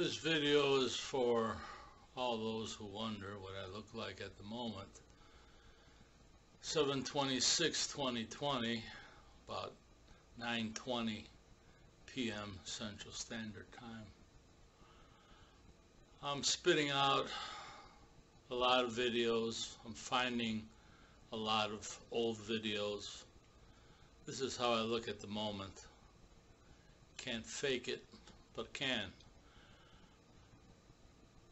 This video is for all those who wonder what I look like at the moment. 7-26-2020, about 9.20 p.m. Central Standard Time. I'm spitting out a lot of videos. I'm finding a lot of old videos. This is how I look at the moment. Can't fake it, but can.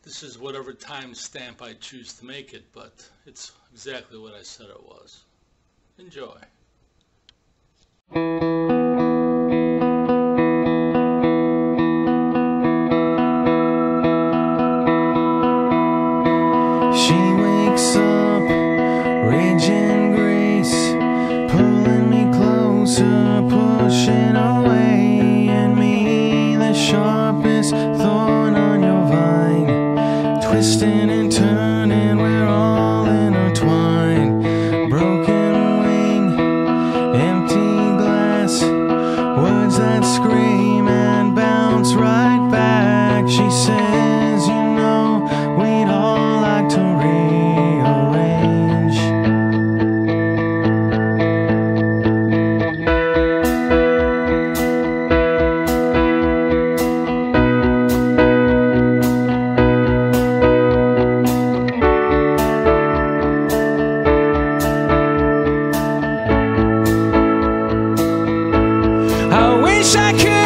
This is whatever time stamp I choose to make it, but it's exactly what I said it was. Enjoy. She wakes up, raging grace, pulling me closer, pushing away, and me the sharpest wish I could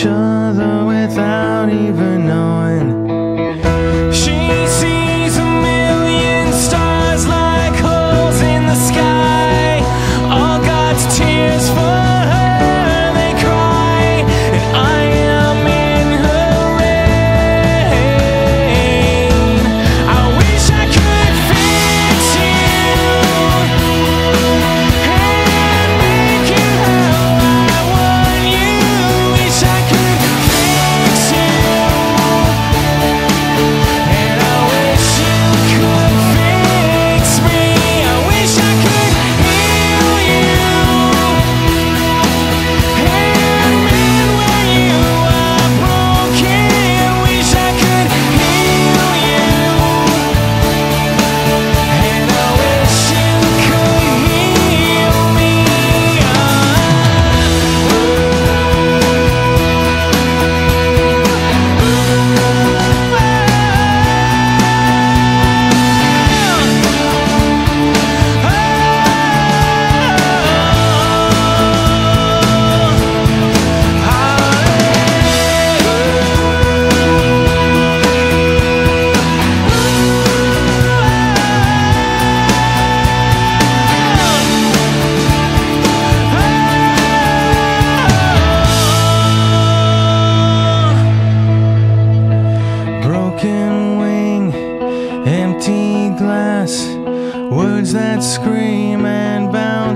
这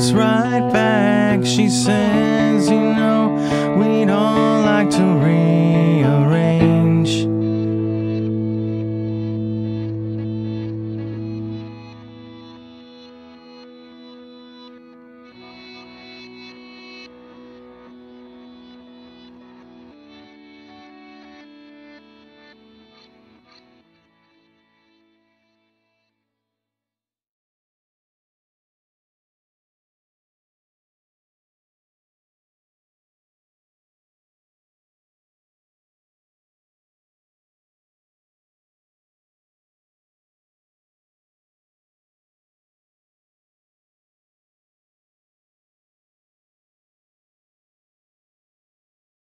bounce right back. She says, You know, we'd all like to rearrange.